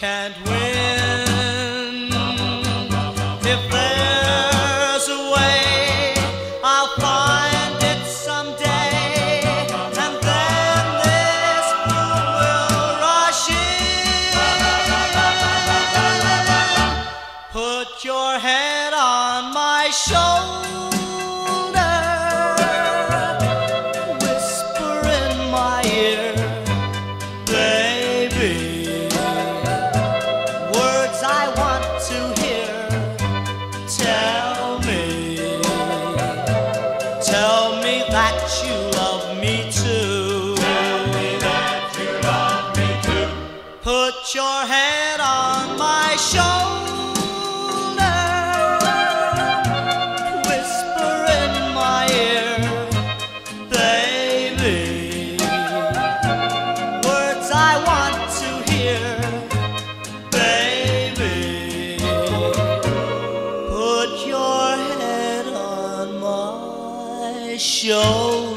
can't win. If there's a way, I'll find it someday, and then this bloom will rush in. Put your head on my shoulder, love me too. Tell me that you love me too. Put your head on my shoulder. Whisper in my ear, baby. Words I want to hear, baby. Put your head on my shoulder.